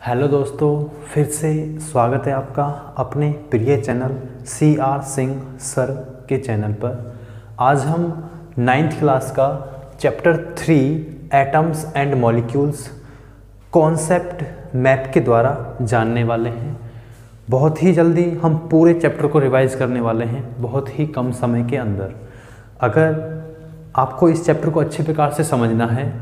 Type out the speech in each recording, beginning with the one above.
Hello दोस्तों, फिर से स्वागत है आपका अपने प्रिय channel C R Singh sir के चैनल पर। आज हम नाइन्थ क्लास का chapter three atoms and molecules concept map के द्वारा जानने वाले हैं। बहुत ही जल्दी हम पूरे चैप्टर को रिवाइज करने वाले हैं, बहुत ही कम समय के अंदर। अगर आपको इस चैप्टर को अच्छी प्रकार से समझना है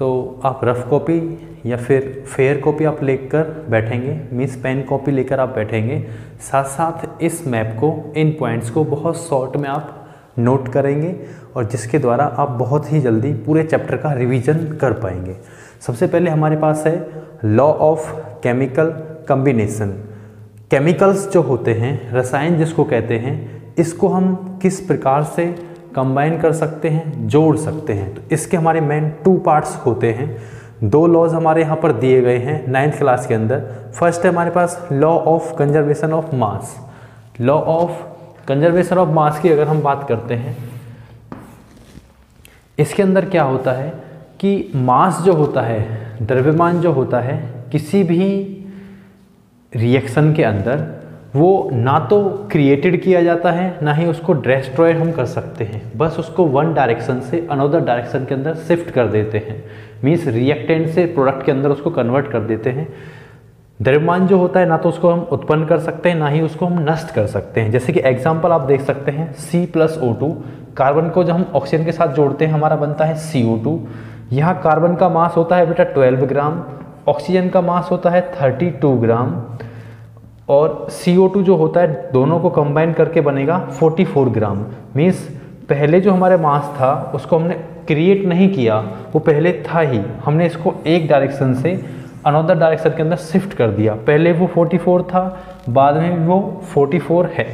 तो आप रफ कॉपी या फिर फेयर कॉपी आप लेकर बैठेंगे मीन्स पेन कॉपी लेकर आप बैठेंगे। साथ साथ इस मैप को, इन पॉइंट्स को बहुत शॉर्ट में आप नोट करेंगे और जिसके द्वारा आप बहुत ही जल्दी पूरे चैप्टर का रिवीजन कर पाएँगे। सबसे पहले हमारे पास है law of chemical combination chemicals जो होते हैं, रसायन जिसको कहते हैं, इसको हम किस प्रकार से कंबाइन कर सकते हैं, जोड़ सकते हैं। तो इसके हमारे मेन टू पार्ट्स होते हैं। दो लॉज हमारे यहाँ पर दिए गए हैं नाइन्थ क्लास के अंदर। फ़र्स्ट है हमारे पास law of conservation of mass law of conservation of mass की अगर हम बात करते हैं, इसके अंदर क्या होता है कि मास जो होता है, द्रव्यमान जो होता है, किसी भी रिएक्शन के अंदर वो ना तो क्रिएटेड किया जाता है, ना ही उसको डिस्ट्रॉय हम कर सकते हैं। बस उसको वन डायरेक्शन से अनदर डायरेक्शन के अंदर शिफ्ट कर देते हैं। मीन्स रिएक्टेंट से प्रोडक्ट के अंदर उसको कन्वर्ट कर देते हैं। द्रव्यमान जो होता है, ना तो उसको हम उत्पन्न कर सकते हैं, ना ही उसको हम नष्ट कर सकते हैं। जैसे कि एग्ज़ाम्पल आप देख सकते हैं C plus O two carbon को जब हम ऑक्सीजन के साथ जोड़ते हैं, हमारा बनता है सी ओ टू यहाँ कार्बन का मास होता है बेटा ट्वेल्व ग्राम ऑक्सीजन का मास होता है थर्टी टू ग्राम। और CO2 जो होता है, दोनों को कंबाइन करके बनेगा 44 ग्राम मीन्स पहले जो हमारे मास था, उसको हमने क्रिएट नहीं किया, वो पहले था ही। हमने इसको एक डायरेक्शन से अनदर डायरेक्शन के अंदर शिफ्ट कर दिया। पहले वो 44 था, बाद में वो 44 है।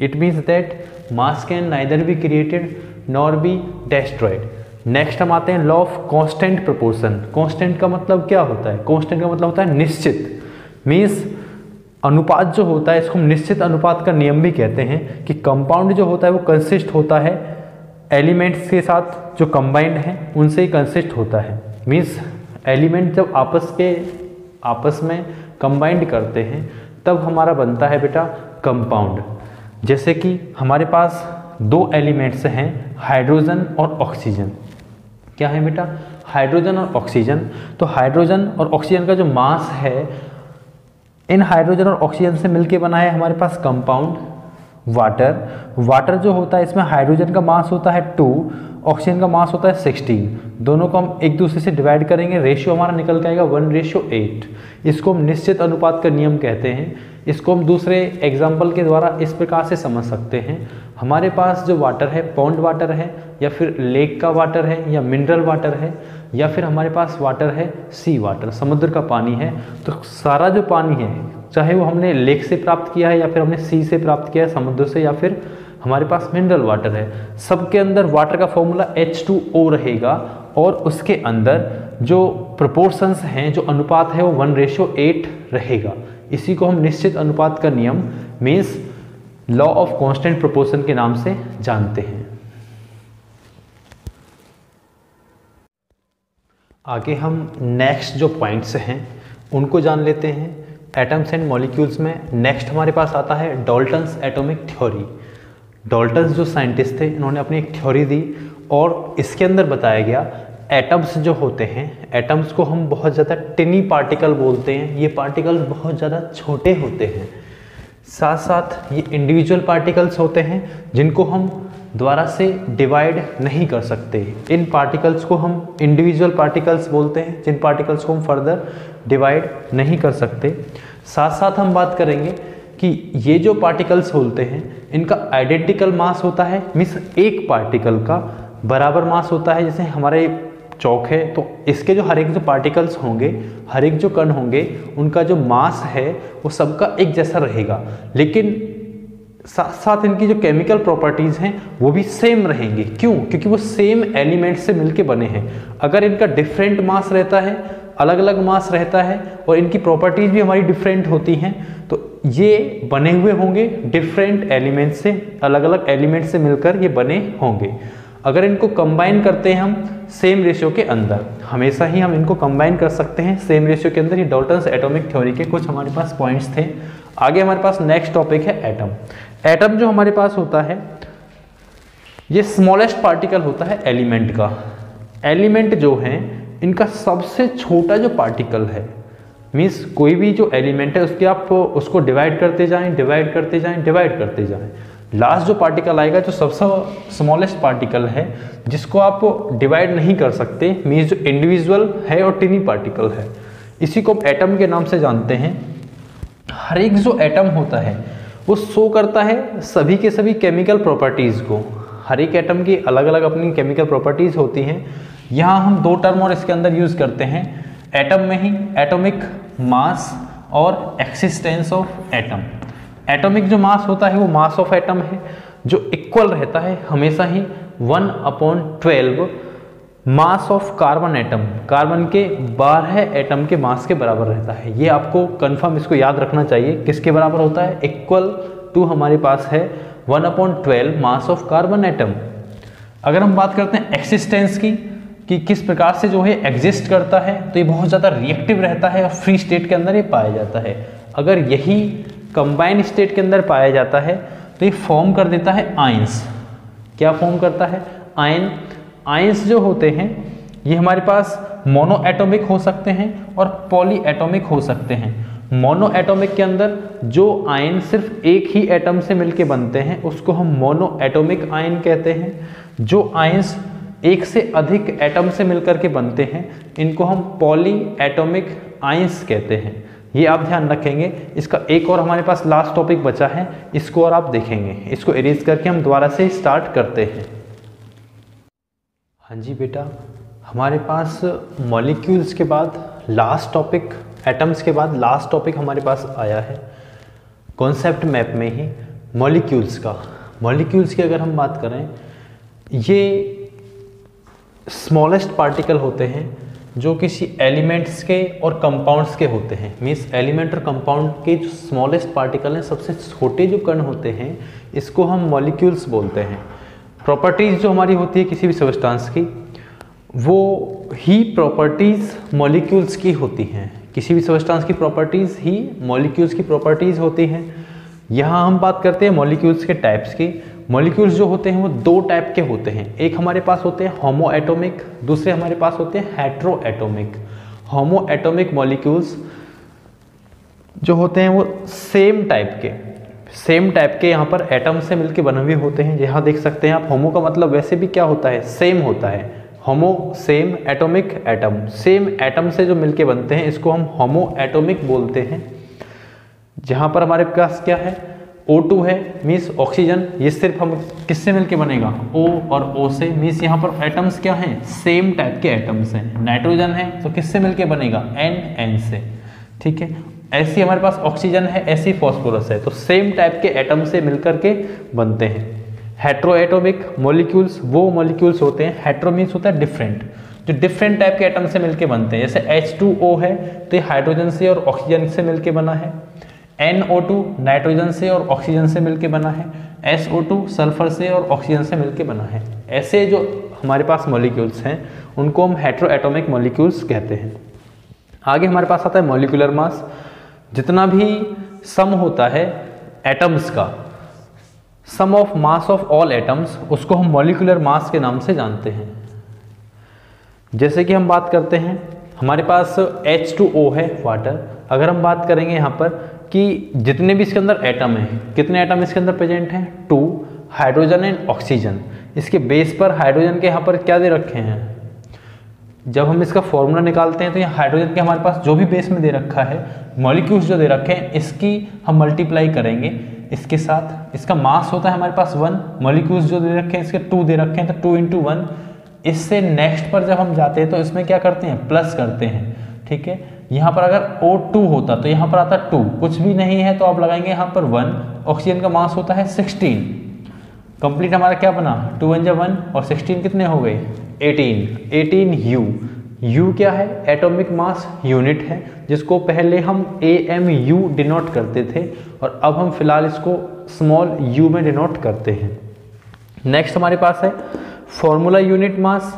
It means that mass can neither be created nor be destroyed next हम आते हैं law of constant proportion constant का मतलब क्या होता है? कॉन्स्टेंट का मतलब होता है निश्चित। मीन्स अनुपात जो होता है, इसको हम निश्चित अनुपात का नियम भी कहते हैं कि कंपाउंड जो होता है वो कंसिस्ट होता है। एलिमेंट्स के साथ जो कंबाइंड हैं, उनसे ही कंसिस्ट होता है। मीन्स एलिमेंट जब आपस के, आपस में कंबाइंड करते हैं, तब हमारा बनता है बेटा कंपाउंड जैसे कि हमारे पास दो एलिमेंट्स हैं हाइड्रोजन और ऑक्सीजन क्या है बेटा? हाइड्रोजन और ऑक्सीजन तो हाइड्रोजन और ऑक्सीजन का जो मास है इन हाइड्रोजन और ऑक्सीजन से मिलके बना है हमारे पास कंपाउंड वाटर वाटर जो होता है, इसमें हाइड्रोजन का मास होता है टू ऑक्सीजन का मास होता है सिक्सटीन दोनों को हम एक दूसरे से डिवाइड करेंगे रेशियो हमारा निकल के आएगा वन रेशियो एट इसको हम निश्चित अनुपात का नियम कहते हैं। इसको हम दूसरे एग्ज़ाम्पल के द्वारा इस प्रकार से समझ सकते हैं। हमारे पास जो वाटर है पौंड वाटर है, या फिर लेक का वाटर है, या मिनरल वाटर है, या फिर हमारे पास वाटर है सी वाटर समुद्र का पानी है। तो सारा जो पानी है, चाहे वो हमने लेक से प्राप्त किया है या फिर हमने सी से प्राप्त किया है, समुद्र से या फिर हमारे पास मिनरल वाटर है, सबके अंदर वाटर का फॉर्मूला H2O रहेगा और उसके अंदर जो प्रपोर्शंस हैं, जो अनुपात है, वो वन रेशियो एट रहेगा। इसी को हम निश्चित अनुपात का नियम means law of constant proportion के नाम से जानते हैं। आगे हम नेक्स्ट जो पॉइंट्स हैं, उनको जान लेते हैं। एटम्स एंड मॉलिक्यूल्स में नेक्स्ट हमारे पास आता है डॉल्टन्स एटॉमिक थ्योरी डॉल्टन्स जो साइंटिस्ट थे, इन्होंने अपनी एक थ्योरी दी और इसके अंदर बताया गया एटम्स जो होते हैं एटम्स को हम बहुत ज़्यादा टिनी पार्टिकल बोलते हैं। ये पार्टिकल्स बहुत ज़्यादा छोटे होते हैं। साथ साथ ये इंडिविजुअल पार्टिकल्स होते हैं, जिनको हम द्वारा से डिवाइड नहीं कर सकते। इन पार्टिकल्स को हम इंडिविजुअल पार्टिकल्स बोलते हैं, जिन पार्टिकल्स को हम फर्दर डिवाइड नहीं कर सकते। साथ साथ हम बात करेंगे कि ये जो पार्टिकल्स होते हैं, इनका आइडेंटिकल मास होता है मीन्स एक पार्टिकल का बराबर मास होता है, जैसे हमारे चौक है तो इसके जो हर एक जो पार्टिकल्स होंगे, हर एक जो कण होंगे, उनका जो मास है, वो सबका एक जैसा रहेगा। लेकिन साथ साथ इनकी जो केमिकल प्रॉपर्टीज़ हैं, वो भी सेम रहेंगी। क्यों? क्योंकि वो सेम एलिमेंट से मिलके बने हैं। अगर इनका डिफरेंट मास रहता है अलग अलग मास रहता है, और इनकी प्रॉपर्टीज़ भी हमारी डिफरेंट होती हैं तो ये बने हुए होंगे डिफरेंट एलिमेंट से अलग अलग एलिमेंट से मिलकर ये बने होंगे। अगर इनको कंबाइन करते हैं हम सेम रेशियो के अंदर, हमेशा ही हम इनको कंबाइन कर सकते हैं सेम रेशियो के अंदर। ही डॉल्टन्स एटॉमिक थ्योरी के कुछ हमारे पास पॉइंट्स थे। आगे हमारे पास नेक्स्ट टॉपिक है एटम एटम जो हमारे पास होता है, ये स्मॉलेस्ट पार्टिकल होता है एलिमेंट का। एलिमेंट जो है, इनका सबसे छोटा जो पार्टिकल है मीन्स कोई भी जो एलिमेंट है, उसके आप उसको डिवाइड करते जाएँ डिवाइड करते जाएँ डिवाइड करते जाएँ। लास्ट जो पार्टिकल आएगा, जो सबसे स्मॉलेस्ट पार्टिकल है, जिसको आप डिवाइड नहीं कर सकते मीन्स जो इंडिविजुअल है और टिनी पार्टिकल है। इसी को एटम के नाम से जानते हैं। हर एक जो एटम होता है, वो शो करता है सभी के सभी केमिकल प्रॉपर्टीज़ को। हर एक एटम की अलग अलग अपनी केमिकल प्रॉपर्टीज़ होती हैं। यहाँ हम दो टर्म और इसके अंदर यूज़ करते हैं। एटम में ही एटॉमिक मास और एक्सिस्टेंस ऑफ़ एटम एटॉमिक जो मास होता है, वो मास ऑफ़ एटम है, जो इक्वल रहता है, हमेशा ही one upon twelve mass of carbon atom carbon के बारह एटम के मास के बराबर रहता है। ये आपको कंफर्म इसको याद रखना चाहिए, किसके बराबर होता है? इक्वल टू हमारे पास है one upon twelve mass of carbon atom अगर हम बात करते हैं एक्सिस्टेंस की, कि किस प्रकार से जो है एग्जिस्ट करता है तो ये बहुत ज़्यादा रिएक्टिव रहता है और फ्री स्टेट के अंदर ये पाया जाता है। अगर यही कंबाइन स्टेट के अंदर पाया जाता है तो ये फॉर्म कर देता है आइंस क्या फॉर्म करता है? आयन आइंस जो होते हैं, ये हमारे पास मोनो एटोमिक हो सकते हैं और पॉली एटोमिक हो सकते हैं। मोनो एटोमिक के अंदर जो आयन सिर्फ़ एक ही एटम से मिलके बनते हैं, उसको हम मोनो एटोमिक आयन कहते हैं। जो आयंस एक से अधिक एटम से मिलकर के बनते हैं, इनको हम पॉली एटोमिक आइंस कहते हैं। ये आप ध्यान रखेंगे। इसका एक और हमारे पास लास्ट टॉपिक बचा है। इसको और आप देखेंगे। इसको इरेज करके हम दोबारा से स्टार्ट करते हैं। हाँ जी बेटा, हमारे पास मॉलिक्यूल्स के बाद लास्ट टॉपिक एटम्स के बाद लास्ट टॉपिक हमारे पास आया है। कॉन्सेप्ट मैप में ही मॉलिक्यूल्स का। मॉलिक्यूल्स की अगर हम बात करें, ये स्मॉलेस्ट पार्टिकल होते हैं। जो किसी एलिमेंट्स के और कंपाउंड्स के होते हैं। मीन्स एलिमेंट और कंपाउंड के जो स्मॉलेस्ट पार्टिकल हैं, सबसे छोटे जो कण होते हैं, इसको हम मॉलिक्यूल्स बोलते हैं। प्रॉपर्टीज़ जो हमारी होती है किसी भी सब्सटेंस की, वो ही प्रॉपर्टीज़ मॉलिक्यूल्स की होती हैं। किसी भी सब्सटेंस की प्रॉपर्टीज़ ही मॉलिक्यूल्स की प्रॉपर्टीज़ होती हैं। यहाँ हम बात करते हैं मॉलिक्यूल्स के टाइप्स की। मॉलिक्यूल्स जो होते हैं वो दो टाइप के होते हैं। एक हमारे पास होते हैं होमो एटोमिक दूसरे हमारे पास होते हैं हेट्रो एटोमिक होमो एटोमिक मॉलिक्यूल्स जो होते हैं वो सेम टाइप के। सेम टाइप के यहाँ पर एटम से मिलके बने हुए होते हैं। यहाँ देख सकते हैं आप होमो का मतलब वैसे भी क्या होता है? सेम होता है। Homo same atomic atom same atom से जो मिलके बनते हैं, इसको हम होमो एटोमिक बोलते हैं। जहाँ पर हमारे पास क्या है? O2 है मीन्स ऑक्सीजन ये सिर्फ़ हम किससे मिलके बनेगा? O और O से मीन्स यहाँ पर एटम्स क्या हैं? सेम टाइप के एटम्स हैं। नाइट्रोजन है तो किससे मिलके बनेगा? N N से। ठीक है? ऐसी हमारे पास ऑक्सीजन है, ऐसी फॉस्फोरस है। तो सेम टाइप के एटम से मिलकर के बनते हैं। हेट्रोएटोमिक मॉलिक्यूल्स वो मॉलिक्यूल्स होते हैं। हेट्रो मीन्स होता है डिफरेंट जो डिफरेंट टाइप के एटम से मिलके बनते हैं, जैसे H2O है तो ये हाइड्रोजन से और ऑक्सीजन से मिलके बना है। NO2 नाइट्रोजन से और ऑक्सीजन से मिलके बना है। SO2 सल्फ़र से और ऑक्सीजन से मिलके बना है। ऐसे जो हमारे पास मॉलिक्यूल्स हैं, उनको हम हेट्रो एटोमिक मॉलिक्यूल्स कहते हैं। आगे हमारे पास आता है मॉलिकुलर मास जितना भी सम होता है एटम्स का sum of mass of all atoms उसको हम मॉलिकुलर मास के नाम से जानते हैं। जैसे कि हम बात करते हैं, हमारे पास H2O है वाटर अगर हम बात करेंगे यहाँ पर कि जितने भी इसके अंदर एटम हैं, कितने एटम इसके अंदर प्रेजेंट हैं? टू हाइड्रोजन एंड ऑक्सीजन इसके बेस पर हाइड्रोजन के यहाँ पर क्या दे रखे हैं? जब हम इसका फॉर्मूला निकालते हैं तो यहाँ हाइड्रोजन के हमारे पास जो भी बेस में दे रखा है मॉलिक्यूल्स जो दे रखे हैं, इसकी हम मल्टीप्लाई करेंगे। इसके साथ इसका मास होता है हमारे पास वन मॉलिक्यूल्स जो दे रखे हैं, इसके टू दे रखे हैं तो टू इंटू वन इससे नेक्स्ट पर जब हम जाते हैं तो इसमें क्या करते हैं? प्लस करते हैं, ठीक है? यहाँ पर अगर O2 होता तो यहाँ पर आता टू कुछ भी नहीं है तो आप लगाएँगे यहाँ पर वन ऑक्सीजन का मास होता है सिक्सटीन कंप्लीट हमारा क्या बना? टू वन जब वन और सिक्सटीन कितने हो गए? एटीन एटीन यू यू क्या है? एटॉमिक मास यूनिट है, जिसको पहले हम ए एम यू डिनोट करते थे और अब हम फ़िलहाल इसको स्मॉल यू में डिनोट करते हैं। नेक्स्ट हमारे पास है फॉर्मूला यूनिट मास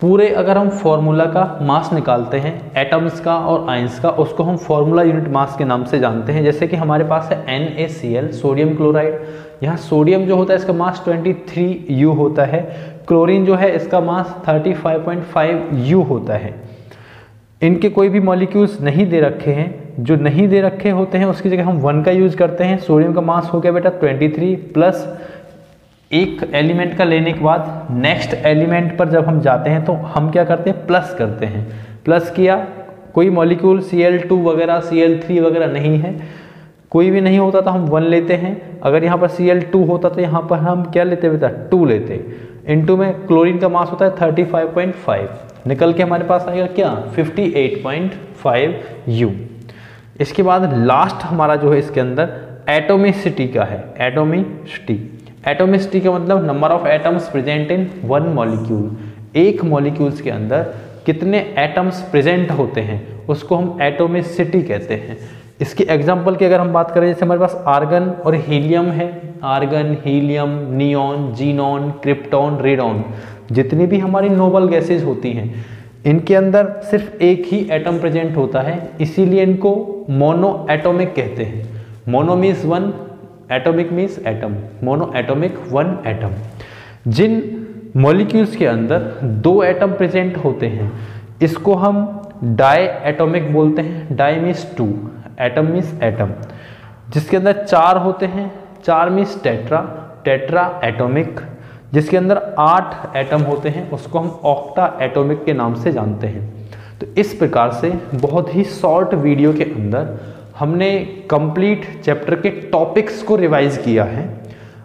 पूरे अगर हम फॉर्मूला का मास निकालते हैं एटम्स का और आइंस का, उसको हम फॉर्मूला यूनिट मास के नाम से जानते हैं। जैसे कि हमारे पास है एन सोडियम क्लोराइड यहाँ सोडियम जो होता है, इसका मास 23 यू होता है। क्लोरीन जो है, इसका मास 35.5 यू होता है। इनके कोई भी मॉलिक्यूल्स नहीं दे रखे हैं। जो नहीं दे रखे होते हैं, उसकी जगह हम वन का यूज़ करते हैं। सोडियम का मास हो गया बेटा 23 प्लस एक एलिमेंट का लेने के बाद नेक्स्ट एलिमेंट पर जब हम जाते हैं तो हम क्या करते हैं? प्लस करते हैं। प्लस किया, कोई मॉलिक्यूल Cl2 वगैरह Cl3 वगैरह नहीं है, कोई भी नहीं होता तो हम वन लेते हैं। अगर यहाँ पर Cl2 होता तो यहाँ पर हम क्या लेते बेटा? टू लेते। इनटू में क्लोरीन का मास होता है 35.5 निकल के हमारे पास आएगा क्या? 58.5 यू इसके बाद लास्ट हमारा जो है इसके अंदर एटोमिसिटी का है एटोमिसिटी एटोमिसिटी का मतलब number of atoms present in one molecule एक मॉलिक्यूल्स के अंदर कितने एटम्स प्रेजेंट होते हैं, उसको हम एटोमिसिटी कहते हैं। इसके एग्ज़ाम्पल की अगर हम बात करें, जैसे हमारे पास आर्गन और हीलियम है। Argon helium neon xenon krypton radon जितनी भी हमारी नोबल गैसेज होती हैं, इनके अंदर सिर्फ़ एक ही एटम प्रेजेंट होता है। इसीलिए इनको मोनो एटोमिक कहते हैं। Mono means one atomic means atom monoatomic one atom जिन मॉलिक्यूल्स के अंदर दो एटम प्रेजेंट होते हैं, इसको हम डाई एटोमिक बोलते हैं di means two atom means atom जिसके अंदर चार होते हैं, चार मीन्स टेट्रा टेट्रा एटोमिक जिसके अंदर आठ एटम होते हैं, उसको हम ऑक्टा एटोमिक के नाम से जानते हैं। तो इस प्रकार से बहुत ही शॉर्ट वीडियो के अंदर हमने कंप्लीट चैप्टर के टॉपिक्स को रिवाइज किया है।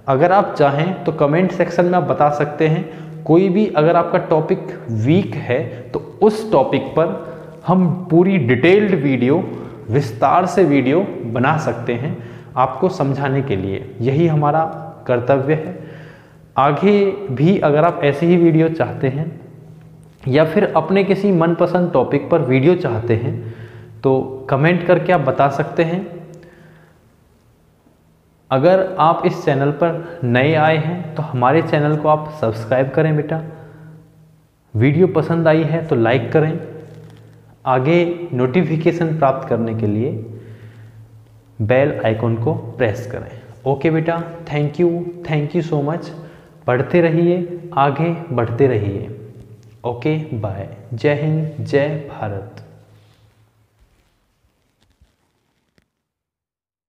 अगर आप चाहें तो कमेंट सेक्शन में आप बता सकते हैं। कोई भी अगर आपका टॉपिक वीक है तो उस टॉपिक पर हम पूरी डिटेल्ड वीडियो विस्तार से वीडियो बना सकते हैं आपको समझाने के लिए। यही हमारा कर्तव्य है। आगे भी अगर आप ऐसी ही वीडियो चाहते हैं, या फिर अपने किसी मनपसंद टॉपिक पर वीडियो चाहते हैं तो कमेंट करके आप बता सकते हैं। अगर आप इस चैनल पर नए आए हैं तो हमारे चैनल को आप सब्सक्राइब करें बेटा। वीडियो पसंद आई है तो लाइक करें। आगे नोटिफिकेशन प्राप्त करने के लिए बेल आइकॉन को प्रेस करें। ओके बेटा, thank you thank you so much. पढ़ते रहिए, आगे बढ़ते रहिए। Okay, bye. जय हिंद, जय भारत।